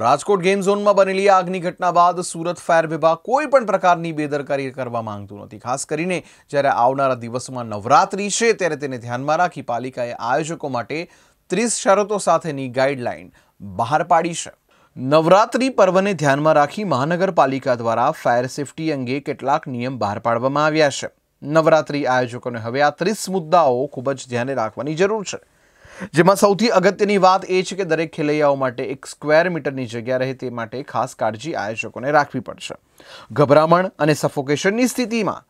Rajkot game ઝોનમાં બનેલી આગની ઘટના બાદ સુરત ફાયર વિભાગ કોઈ પણ પ્રકારની બેદરકારી કરવા માંગતું નથી. ખાસ કરીને જ્યારે આવનારા દિવસોમાં નવરાત્રી છે ત્યારે તેને ધ્યાનમાં રાખી પાલિકાએ આયોજકો માટે ત્રીસ શરતો સાથેની ગાઈડલાઈન બહાર પાડી છે. નવરાત્રી પર્વને ધ્યાનમાં રાખી મહાનગરપાલિકા દ્વારા ફાયર સેફટી અંગે કેટલાક નિયમ બહાર પાડવામાં આવ્યા છે. નવરાત્રી આયોજકોને હવે આ ત્રીસ મુદ્દાઓ ખૂબ જ ધ્યાને રાખવાની જરૂર છે. જેમાં સૌથી અગત્યની વાત એ છે કે દરેક ખેલૈયાઓ માટે એક સ્ક્વેર મીટરની જગ્યા રહે તે માટે ખાસ કાળજી આયોજકોને રાખવી પડશે. ગભરામણ અને સફોકેશનની સ્થિતિમાં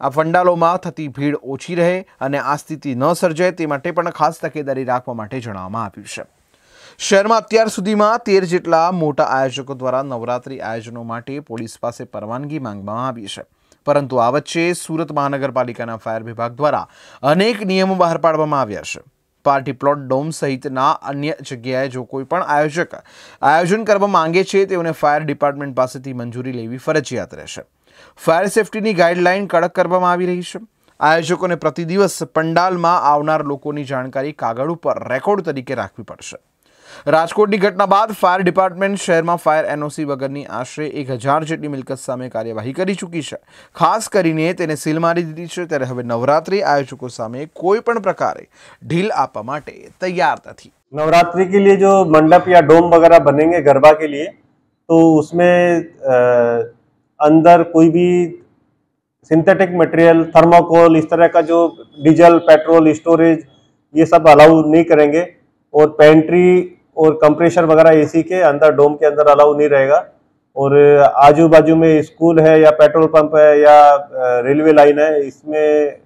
આ ફંડાલોમાં થતી ભીડ ઓછી રહે અને આ સ્થિતિ ન સર્જાય તે માટે પણ ખાસ તકેદારી રાખવા માટે જણાવવામાં આવ્યું છે. શહેરમાં અત્યાર સુધીમાં તેર જેટલા મોટા આયોજકો દ્વારા નવરાત્રી આયોજનો માટે પોલીસ પાસે પરવાનગી માંગવામાં આવી છે. પરંતુ આ વચ્ચે સુરત મહાનગરપાલિકાના ફાયર વિભાગ દ્વારા અનેક નિયમો બહાર પાડવામાં આવ્યા છે. પાર્ટી પ્લોટ ડોમ સહિતના અન્ય જગ્યાએ જો કોઈ પણ આયોજક આયોજન કરવા માંગે છે, તેઓને ફાયર ડિપાર્ટમેન્ટ પાસેથી મંજૂરી લેવી ફરજિયાત રહેશે. ફાયર સેફટીની ગાઈડલાઇન કડક કરવામાં આવી રહી છે. આયોજકોને પ્રતિ દિવસ પંડાલમાં આવનાર લોકોની જાણકારી કાગળ ઉપર રેકોર્ડ તરીકે રાખવી પડશે. રાજકોટની ઘટના બાદ ફાયર ડિપાર્ટમેન્ટ શહેરમાં ફાયર એનઓસી વગરની આશરે એક હજાર જેટલી મિલકત સામે કાર્યવાહી કરી ચૂકી છે ખાસ કરીને તેને સીલ મારી દીધી છે ત્યારે હવે નવરાત્રી આયોજકો સામે કોઈ પણ પ્રકારે ઢીલ આપવા માટે તૈયાર નથી नवरात्रि के लिए जो मंडप या डोम वगैरह बनेंगे गरबा के लिए तो उसमें अ, अंदर कोई भी सिंथेटिक मटेरियल थर्माकोल इस तरह का जो डीजल पेट्रोल स्टोरेज ये सब अलाउ नहीं करेंगे और पेंट्री और कंप्रेशर वगैरह एसी के अंदर, डोम के अंदर अलाउ नहीं रहेगा। और आजू बाजू में स्कूल है या पेट्रोल पंप है या रेलवे लाइन है, इसमें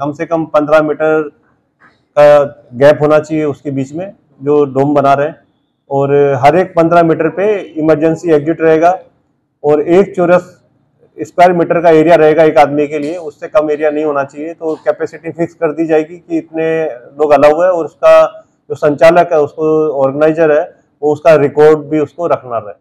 कम से कम पंद्रह मीटर का गैप होना चाहिए उसके बीच में, जो डोम बना रहे हैं। और हर एक पंद्रह मीटर पे इमरजेंसी एग्जिट रहेगा और एक चौरस स्क्वायर मीटर का एरिया रहेगा एक आदमी के लिए, उससे कम एरिया नहीं होना चाहिए। तो कैपेसिटी फिक्स कर दी जाएगी कि इतने लोग अलाउ है और उसका जो संचालक है उसको ऑर्गेनाइजर है वो उसका रिकॉर्ड भी उसको रखना रहे